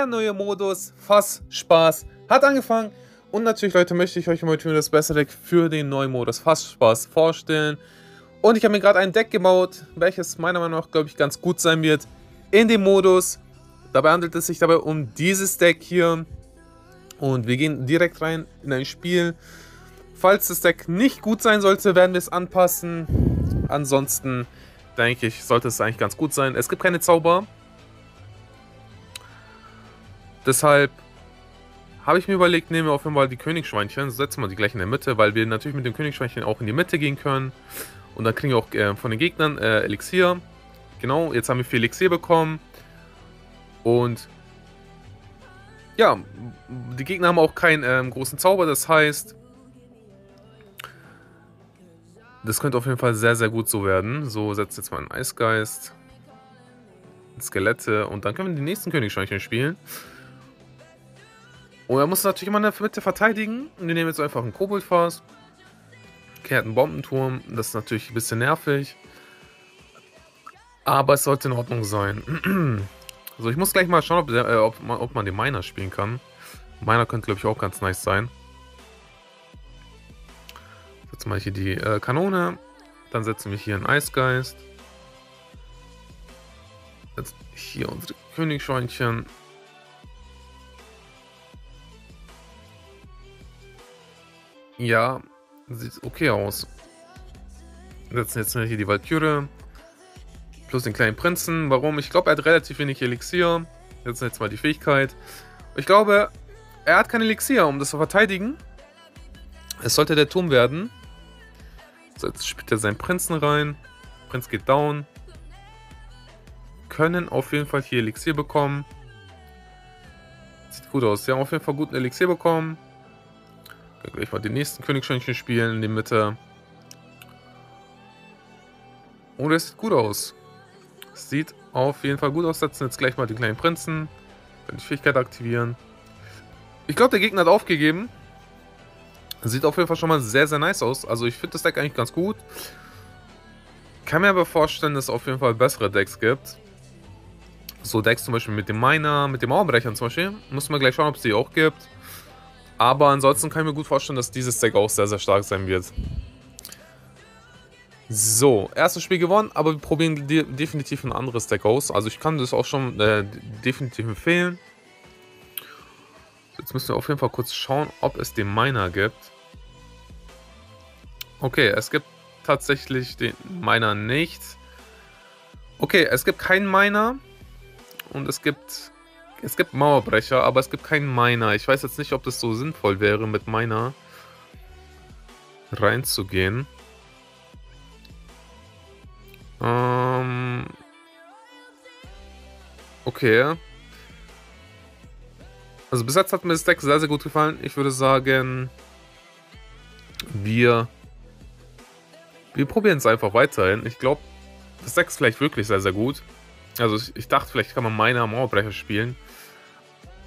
Der neue Modus, Fass, Spaß, hat angefangen. Und natürlich, Leute, möchte ich euch heute das beste Deck für den neuen Modus Fass, Spaß vorstellen. Und ich habe mir gerade ein Deck gebaut, welches meiner Meinung nach, glaube ich, ganz gut sein wird in dem Modus. Dabei handelt es sich dabei um dieses Deck hier. Und wir gehen direkt rein in ein Spiel. Falls das Deck nicht gut sein sollte, werden wir es anpassen. Ansonsten denke ich, sollte es eigentlich ganz gut sein. Es gibt keine Zauber. Deshalb habe ich mir überlegt, nehmen wir auf jeden Fall die Königschweinchen, setzen wir die gleich in der Mitte, weil wir natürlich mit dem Königschweinchen auch in die Mitte gehen können. Und dann kriegen wir auch äh, von den Gegnern äh, Elixier. Genau, jetzt haben wir vier Elixier bekommen. Und ja, die Gegner haben auch keinen ähm, großen Zauber, das heißt, das könnte auf jeden Fall sehr, sehr gut so werden. So, setzt jetzt mal einen Eisgeist, Skelette und dann können wir die nächsten Königschweinchen spielen. Und er muss natürlich immer in der Mitte verteidigen. Wir nehmen jetzt einfach einen Koboldfass. Kehrt einen Bombenturm. Das ist natürlich ein bisschen nervig. Aber es sollte in Ordnung sein. also ich muss gleich mal schauen, ob, der, äh, ob, man, ob man den Miner spielen kann. Miner könnte, glaube ich, auch ganz nice sein. Setzen wir hier die äh, Kanone. Dann setzen wir hier einen Eisgeist. Jetzt hier unsere Königschweinchen. Ja, sieht okay aus. Wir setzen jetzt hier die Valkyrie. Plus den kleinen Prinzen. Warum? Ich glaube, er hat relativ wenig Elixier. Jetzt jetzt mal die Fähigkeit. Ich glaube, er hat kein Elixier, um das zu verteidigen. Es sollte der Turm werden. So, jetzt spielt er seinen Prinzen rein. Prinz geht down. Können auf jeden Fall hier Elixier bekommen. Sieht gut aus. Sie haben auf jeden Fall guten Elixier bekommen. Können gleich mal den nächsten Königschweinchen spielen in die Mitte. Oh, das sieht gut aus. Sieht auf jeden Fall gut aus. Setzen jetzt gleich mal den kleinen Prinzen. Können die Fähigkeit aktivieren. Ich glaube, der Gegner hat aufgegeben. Sieht auf jeden Fall schon mal sehr, sehr nice aus. Also ich finde das Deck eigentlich ganz gut. Kann mir aber vorstellen, dass es auf jeden Fall bessere Decks gibt. So Decks zum Beispiel mit dem Miner, mit dem Mauerbrechern zum Beispiel. Muss man gleich schauen, ob es die auch gibt. Aber ansonsten kann ich mir gut vorstellen, dass dieses Deck auch sehr, sehr stark sein wird. So, erstes Spiel gewonnen, aber wir probieren de definitiv ein anderes Deck aus. Also ich kann das auch schon äh, definitiv empfehlen. Jetzt müssen wir auf jeden Fall kurz schauen, ob es den Miner gibt. Okay, es gibt tatsächlich den Miner nicht. Okay, es gibt keinen Miner. Und es gibt es gibt Mauerbrecher, aber es gibt keinen Miner. Ich weiß jetzt nicht, ob das so sinnvoll wäre, mit Miner reinzugehen. Ähm okay. Also bis jetzt hat mir das Deck sehr, sehr gut gefallen. Ich würde sagen, wir, wir probieren es einfach weiterhin. Ich glaube, das Deck ist vielleicht wirklich sehr, sehr gut. Also ich, ich dachte, vielleicht kann man Miner Mauerbrecher spielen.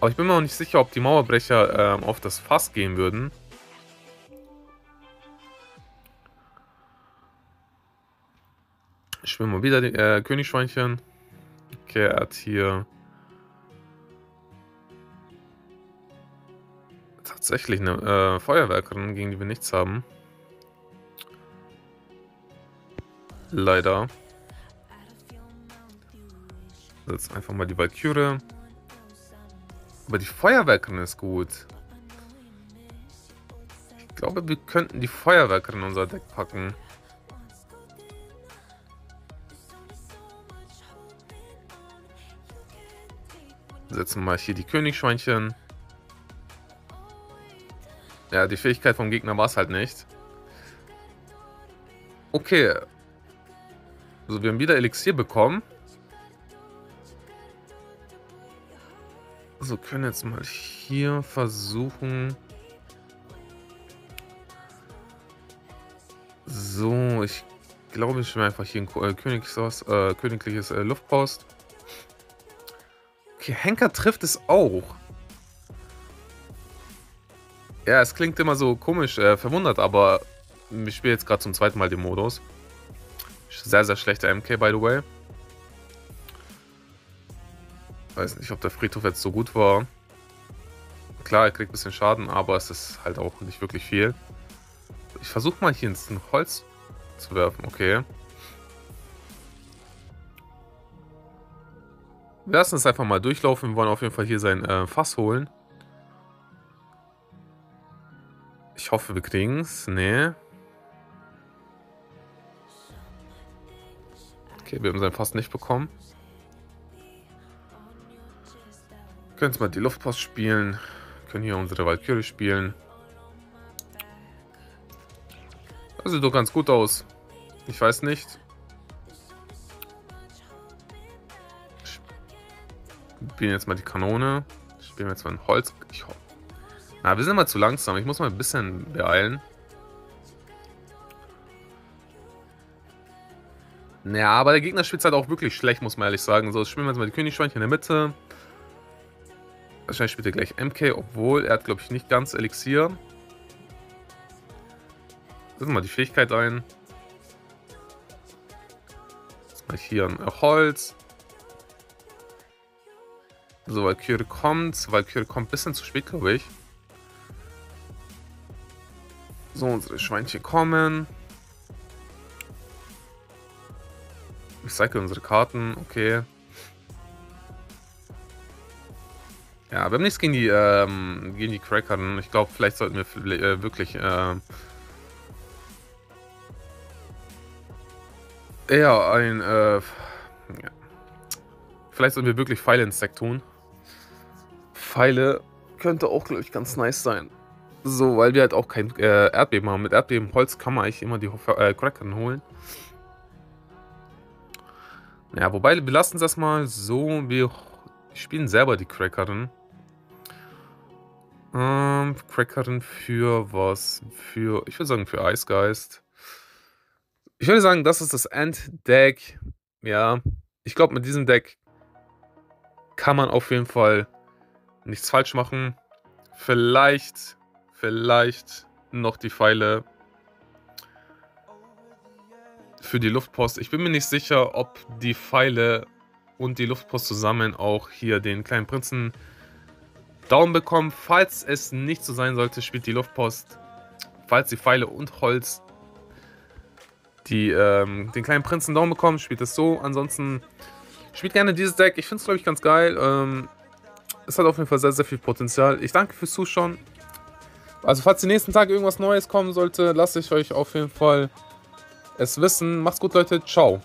Aber ich bin mir auch nicht sicher, ob die Mauerbrecher ähm, auf das Fass gehen würden. Ich will mal wieder die äh, Königschweinchen. Okay, er hat hier tatsächlich eine äh, Feuerwerkerin, gegen die wir nichts haben. Leider. Jetzt einfach mal die Valkyrie. Aber die Feuerwerkerin ist gut. Ich glaube, wir könnten die Feuerwerkerin in unser Deck packen. Setzen wir mal hier die Königschweinchen. Ja, die Fähigkeit vom Gegner war es halt nicht. Okay. Also wir haben wieder Elixier bekommen. So, können jetzt mal hier versuchen. So, ich glaube, ich will einfach hier ein äh, königliches, äh, königliches äh, Luftpost. Okay, Henker trifft es auch. Ja, es klingt immer so komisch, äh, verwundert, aber ich spiele jetzt gerade zum zweiten Mal den Modus. Sehr, sehr schlechter MK, by the way. Weiß nicht, ob der Friedhof jetzt so gut war. Klar, er kriegt ein bisschen Schaden, aber es ist halt auch nicht wirklich viel. Ich versuche mal hier ins Holz zu werfen, okay. Wir lassen es einfach mal durchlaufen. Wir wollen auf jeden Fall hier sein äh, Fass holen. Ich hoffe, wir kriegen es. Nee. Okay, wir haben sein Fass nicht bekommen. Können jetzt mal die Luftpost spielen. Können hier unsere Valkyrie spielen. Das sieht doch ganz gut aus. Ich weiß nicht. Spielen jetzt mal die Kanone. Spielen jetzt mal ein Holz. Ich hoffe. Na, wir sind mal zu langsam. Ich muss mal ein bisschen beeilen. Ja, aber der Gegner spielt halt auch wirklich schlecht, muss man ehrlich sagen. So, spielen wir jetzt mal die Königschweinchen in der Mitte. Wahrscheinlich spielt er gleich MK, obwohl er hat, glaube ich, nicht ganz Elixier. Setzen wir mal die Fähigkeit ein. Jetzt mal hier ein Holz. So, Valkyrie kommt. Valkyrie kommt ein bisschen zu spät, glaube ich. So, unsere Schweinchen kommen. Ich Recycle unsere Karten, okay. Ja, wir haben nichts gegen die, ähm, gegen die Crackern. Ich glaube, vielleicht sollten wir äh, wirklich äh, eher ein, äh, ja. Vielleicht sollten wir wirklich Pfeile ins Deck tun. Pfeile könnte auch, glaube ich, ganz nice sein. So, weil wir halt auch kein äh, Erdbeben haben. Mit Erdbebenholz kann man eigentlich immer die äh, Crackern holen. Ja, wobei, wir lassen es erstmal so. Wir spielen selber die Crackerin. Ähm, Crackerin für was? Für, ich würde sagen, für Eisgeist. Ich würde sagen, das ist das Enddeck. Ja, ich glaube, mit diesem Deck kann man auf jeden Fall nichts falsch machen. Vielleicht, vielleicht noch die Pfeile für die Luftpost. Ich bin mir nicht sicher, ob die Pfeile und die Luftpost zusammen auch hier den kleinen Prinzen Daumen bekommen. Falls es nicht so sein sollte, spielt die Luftpost. Falls die Pfeile und Holz die ähm, den kleinen Prinzen Daumen bekommen, spielt es so. Ansonsten spielt gerne dieses Deck. Ich finde es, glaube ich, ganz geil. Ähm, es hat auf jeden Fall sehr, sehr viel Potenzial. Ich danke fürs Zuschauen. Also falls die nächsten Tage irgendwas Neues kommen sollte, lasse ich euch auf jeden Fall es wissen. Macht's gut, Leute. Ciao.